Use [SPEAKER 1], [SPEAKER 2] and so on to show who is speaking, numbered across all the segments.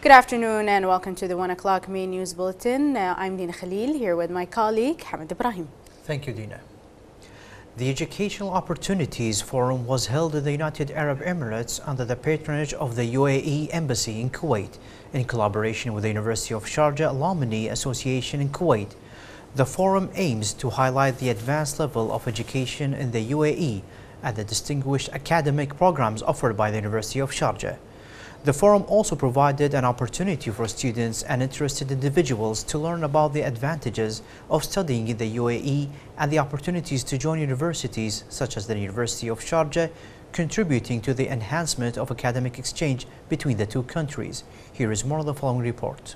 [SPEAKER 1] Good afternoon and welcome to the 1 o'clock main news bulletin. Uh, I'm Dina Khalil here with my colleague Hamid Ibrahim.
[SPEAKER 2] Thank you, Dina. The Educational Opportunities Forum was held in the United Arab Emirates under the patronage of the UAE Embassy in Kuwait in collaboration with the University of Sharjah Alumni Association in Kuwait. The forum aims to highlight the advanced level of education in the UAE and the distinguished academic programs offered by the University of Sharjah. The forum also provided an opportunity for students and interested individuals to learn about the advantages of studying in the UAE and the opportunities to join universities such as the University of Sharjah, contributing to the enhancement of academic exchange between the two countries. Here is more of the following report.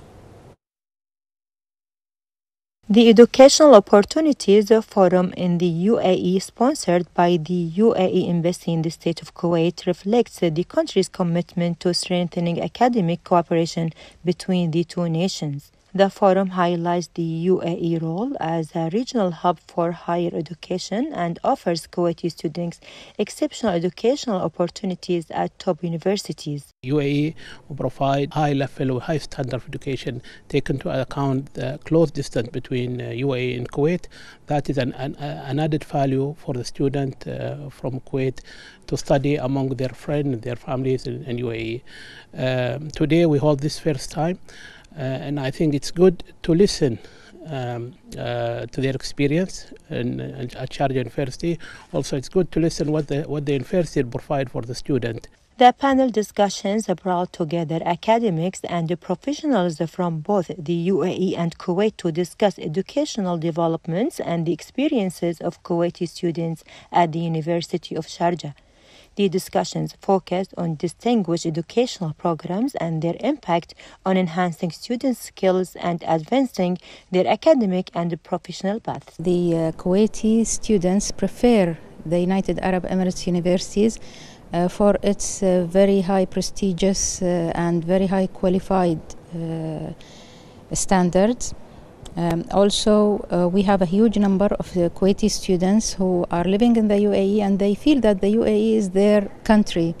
[SPEAKER 3] The Educational Opportunities Forum in the UAE, sponsored by the UAE Embassy in the State of Kuwait, reflects the country's commitment to strengthening academic cooperation between the two nations. The forum highlights the UAE role as a regional hub for higher education and offers Kuwaiti students exceptional educational opportunities at top universities.
[SPEAKER 4] UAE will provide high level, high standard of education, taking into account the close distance between uh, UAE and Kuwait. That is an, an, an added value for the student uh, from Kuwait to study among their friends, and their families in, in UAE. Um, today we hold this first time. Uh, and I think it's good to listen um, uh, to their experience in, in, at Sharjah University. Also, it's good to listen what the what the university provide for the student.
[SPEAKER 3] The panel discussions brought together academics and professionals from both the UAE and Kuwait to discuss educational developments and the experiences of Kuwaiti students at the University of Sharjah. The discussions focused on distinguished educational programs and their impact on enhancing students' skills and advancing their academic and professional paths.
[SPEAKER 5] The uh, Kuwaiti students prefer the United Arab Emirates universities uh, for its uh, very high prestigious uh, and very high qualified uh, standards. Um, also, uh, we have a huge number of uh, Kuwaiti students who are living in the UAE and they feel that the UAE is their country.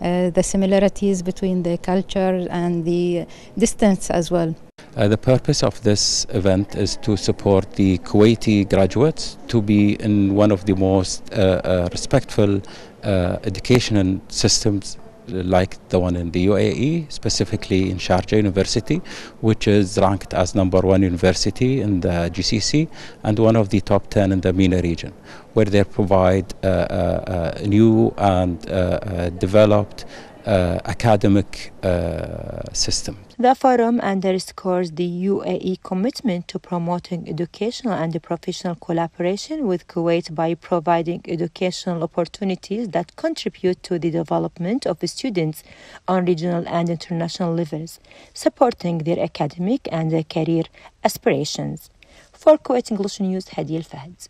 [SPEAKER 5] Uh, the similarities between the culture and the distance as well.
[SPEAKER 6] Uh, the purpose of this event is to support the Kuwaiti graduates to be in one of the most uh, respectful educational systems like the one in the UAE, specifically in Sharjah University, which is ranked as number one university in the GCC and one of the top 10 in the MENA region, where they provide uh, uh, new and uh, developed uh, academic uh, system.
[SPEAKER 3] The forum underscores the UAE commitment to promoting educational and professional collaboration with Kuwait by providing educational opportunities that contribute to the development of the students on regional and international levels, supporting their academic and career aspirations. For Kuwait English News, Hadi Al Fahd.